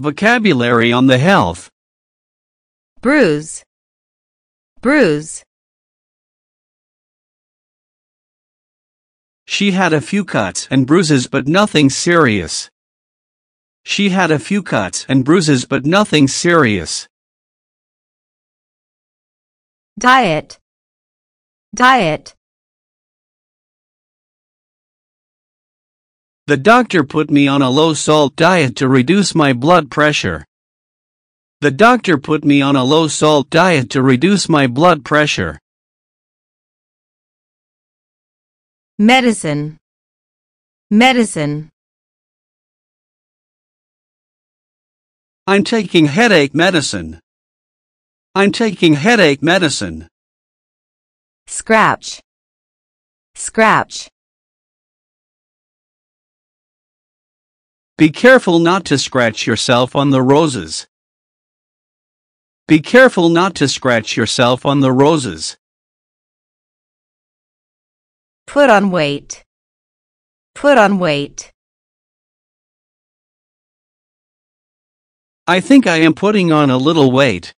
Vocabulary on the health. bruise, bruise, She had a few cuts and bruises but nothing serious. She had a few cuts and bruises but nothing serious. diet, diet, The doctor put me on a low salt diet to reduce my blood pressure. The doctor put me on a low salt diet to reduce my blood pressure. medicine, medicine, I'm taking headache medicine. I'm taking headache medicine. scratch, scratch, Be careful not to scratch yourself on the roses. Be careful not to scratch yourself on the roses. put on weight, put on weight, I think I am putting on a little weight.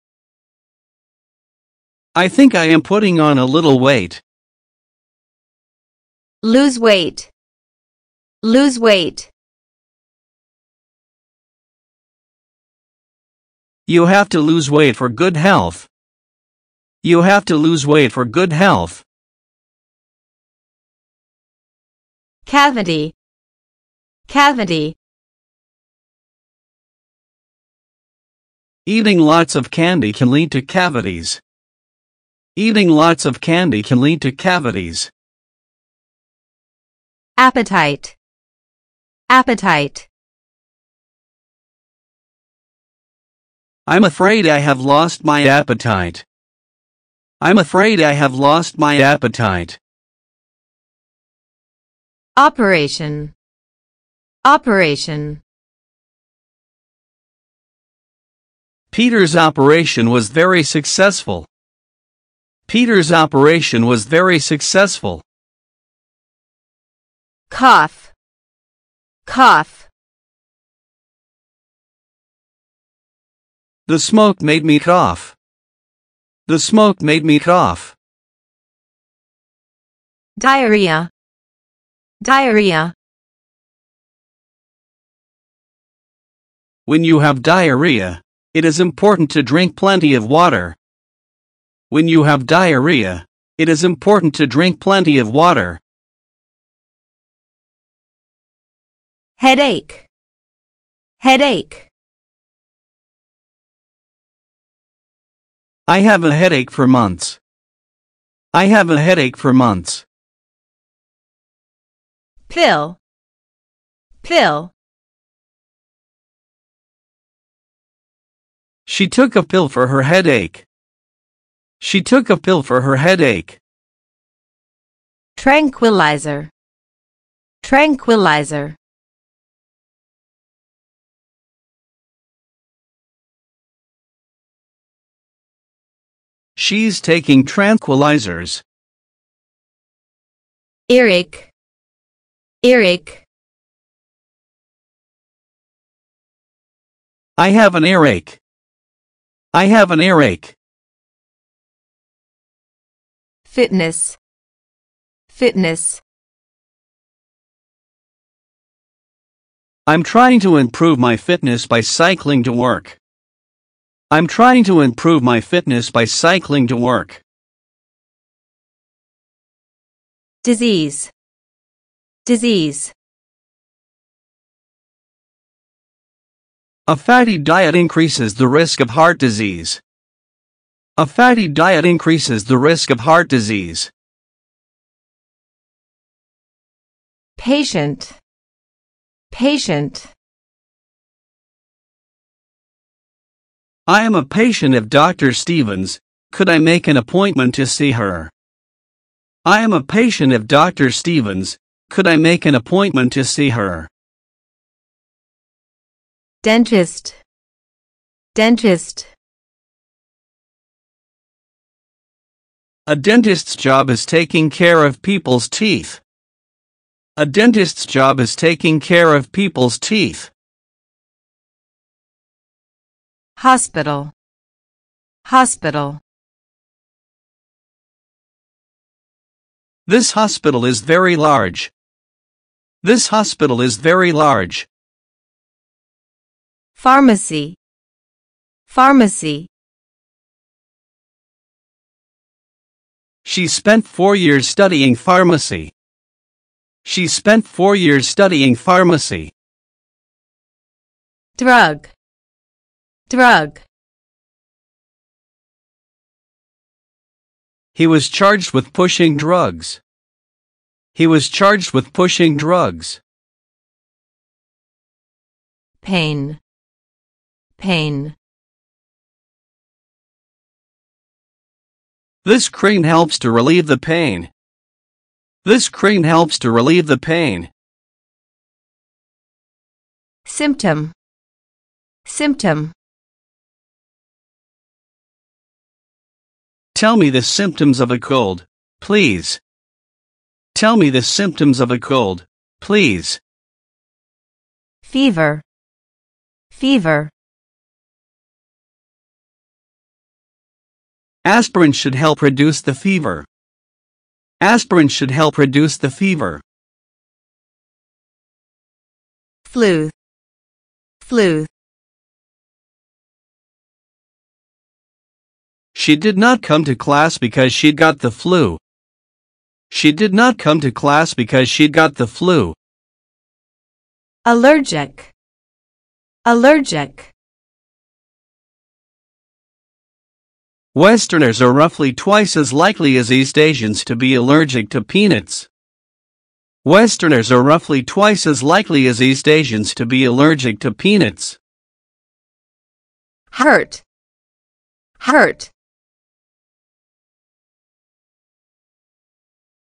I think I am putting on a little weight. lose weight, lose weight, You have to lose weight for good health. You have to lose weight for good health. cavity, cavity, Eating lots of candy can lead to cavities. Eating lots of candy can lead to cavities. appetite, appetite, I'm afraid I have lost my appetite. I'm afraid I have lost my appetite. operation, operation, Peter's operation was very successful. Peter's operation was very successful. cough, cough, The smoke made me cough. The smoke made me cough. diarrhea, diarrhea, When you have diarrhea, it is important to drink plenty of water. When you have diarrhea, it is important to drink plenty of water. headache, headache, I have a headache for months. I have a headache for months. pill, pill, She took a pill for her headache. She took a pill for her headache. tranquilizer, tranquilizer, She's taking tranquilizers. earache, earache, I have an earache. I have an earache. fitness, fitness, I'm trying to improve my fitness by cycling to work. I'm trying to improve my fitness by cycling to work. disease, disease, A fatty diet increases the risk of heart disease. A fatty diet increases the risk of heart disease. patient, patient, I am a patient of Dr. Stevens. Could I make an appointment to see her? I am a patient of Dr. Stevens. Could I make an appointment to see her? dentist, dentist, A dentist's job is taking care of people's teeth. A dentist's job is taking care of people's teeth. Hospital, hospital. This hospital is very large. This hospital is very large. Pharmacy, pharmacy. She spent four years studying pharmacy. She spent four years studying pharmacy. Drug, drug. He was charged with pushing drugs. He was charged with pushing drugs. Pain, pain. This cream helps to relieve the pain. This cream helps to relieve the pain. Symptom, symptom. Tell me the symptoms of a cold, please. Tell me the symptoms of a cold, please. Fever, fever. Aspirin should help reduce the fever. Aspirin should help reduce the fever. Flu, flu. She did not come to class because she'd got the flu. She did not come to class because she'd got the flu. Allergic, allergic. Westerners are roughly twice as likely as East Asians to be allergic to peanuts. Westerners are roughly twice as likely as East Asians to be allergic to peanuts. Hurt, hurt.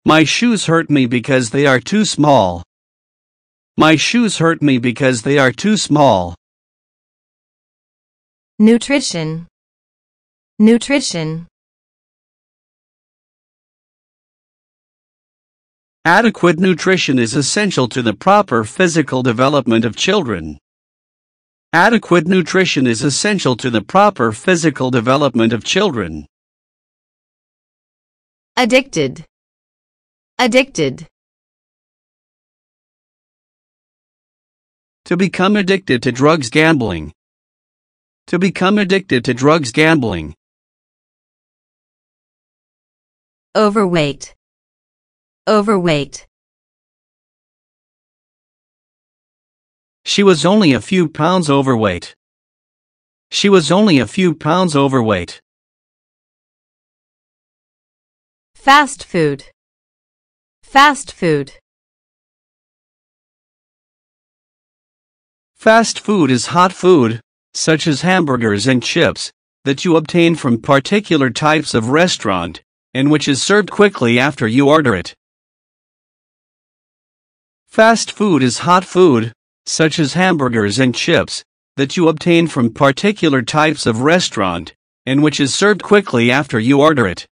My shoes hurt me because they are too small. My shoes hurt me because they are too small. Nutrition, nutrition. Adequate nutrition is essential to the proper physical development of children. Adequate nutrition is essential to the proper physical development of children. Addicted, addicted. To become addicted to drugs gambling. To become addicted to drugs gambling. Overweight, overweight. She was only a few pounds overweight. She was only a few pounds overweight. Fast food, fast food. Fast food is hot food, such as hamburgers and chips, that you obtain from particular types of restaurant, and which is served quickly after you order it. Fast food is hot food, such as hamburgers and chips, that you obtain from particular types of restaurant, and which is served quickly after you order it.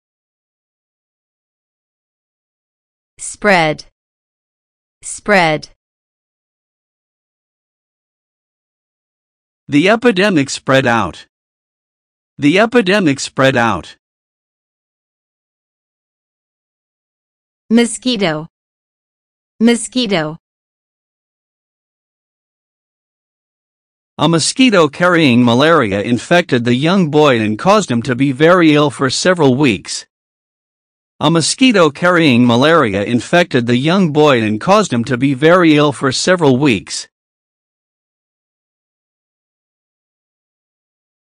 Spread, spread. The epidemic spread out. The epidemic spread out. Mosquito, mosquito. A mosquito carrying malaria infected the young boy and caused him to be very ill for several weeks. A mosquito carrying malaria infected the young boy and caused him to be very ill for several weeks.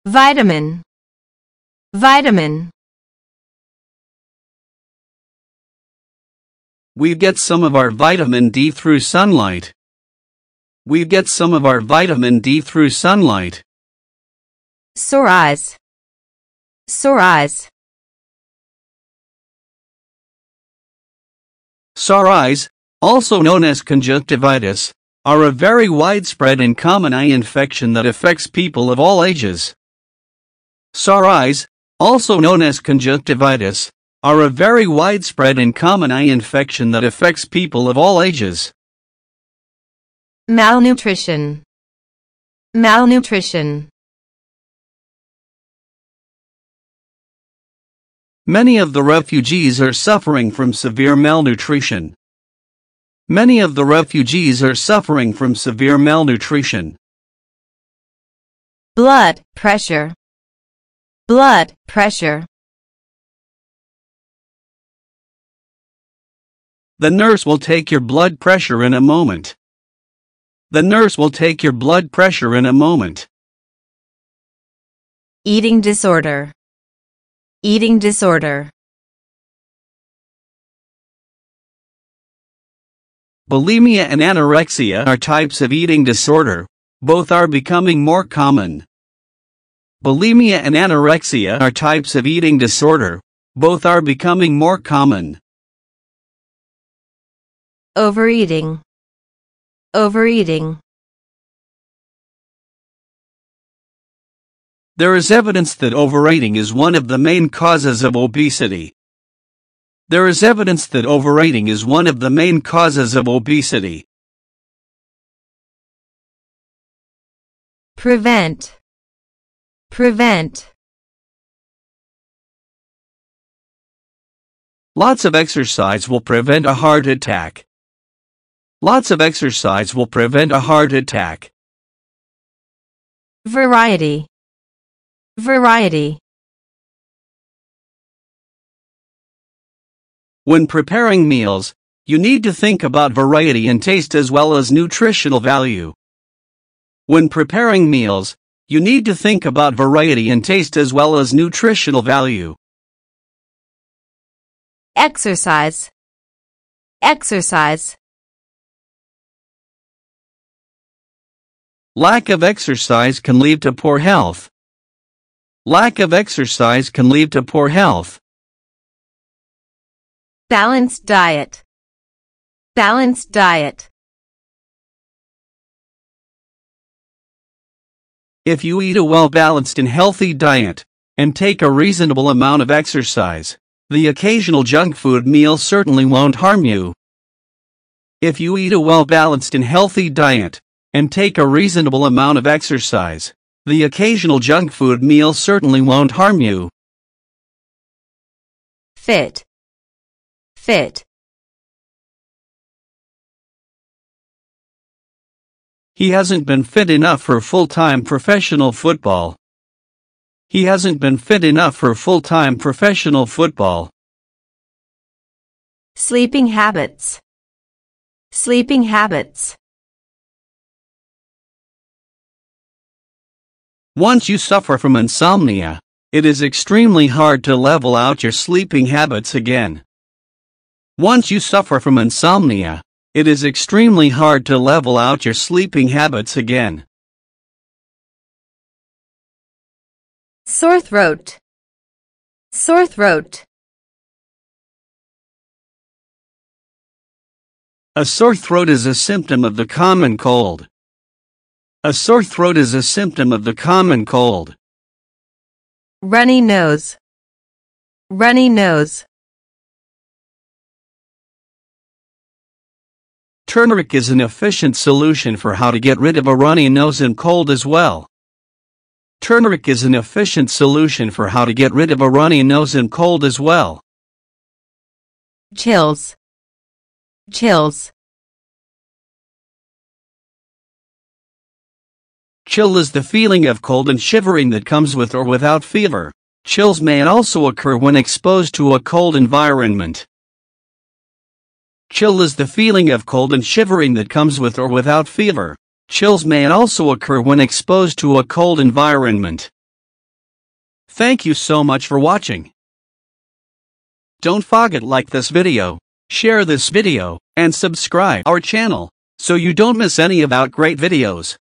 Vitamin, vitamin. We get some of our vitamin D through sunlight. We get some of our vitamin D through sunlight. Sore eyes, sore eyes. Sore eyes, also known as conjunctivitis, are a very widespread and common eye infection that affects people of all ages. Sore eyes, also known as conjunctivitis, are a very widespread and common eye infection that affects people of all ages. Malnutrition, malnutrition. Many of the refugees are suffering from severe malnutrition. Many of the refugees are suffering from severe malnutrition. blood pressure, blood pressure, The nurse will take your blood pressure in a moment. The nurse will take your blood pressure in a moment. eating disorder, eating disorder, Bulimia and anorexia are types of eating disorder. Both are becoming more common. Bulimia and anorexia are types of eating disorder. Both are becoming more common. overeating, overeating, There is evidence that overeating is one of the main causes of obesity. There is evidence that overeating is one of the main causes of obesity. prevent, prevent, Lots of exercise will prevent a heart attack. Lots of exercise will prevent a heart attack. variety, variety, When preparing meals, you need to think about variety and taste as well as nutritional value. When preparing meals, you need to think about variety and taste as well as nutritional value. exercise, exercise, Lack of exercise can lead to poor health. Lack of exercise can lead to poor health. balanced diet, balanced diet, If you eat a well balanced and healthy diet, and take a reasonable amount of exercise, the occasional junk food meal certainly won't harm you. If you eat a well balanced and healthy diet, and take a reasonable amount of exercise, the occasional junk food meal certainly won't harm you. fit, fit, He hasn't been fit enough for full time professional football. He hasn't been fit enough for full time professional football. sleeping habits, sleeping habits, Once you suffer from insomnia, it is extremely hard to level out your sleeping habits again. Once you suffer from insomnia, it is extremely hard to level out your sleeping habits again. sore throat, sore throat, A sore throat is a symptom of the common cold. A sore throat is a symptom of the common cold. runny nose, runny nose, Turmeric is an efficient solution for how to get rid of a runny nose and cold as well. Turmeric is an efficient solution for how to get rid of a runny nose and cold as well. chills, chills, Chill is the feeling of cold and shivering that comes with or without fever. Chills may also occur when exposed to a cold environment. Chill is the feeling of cold and shivering that comes with or without fever. Chills may also occur when exposed to a cold environment. Thank you so much for watching. Don't forget like this video, share this video, and subscribe our channel so you don't miss any about great videos.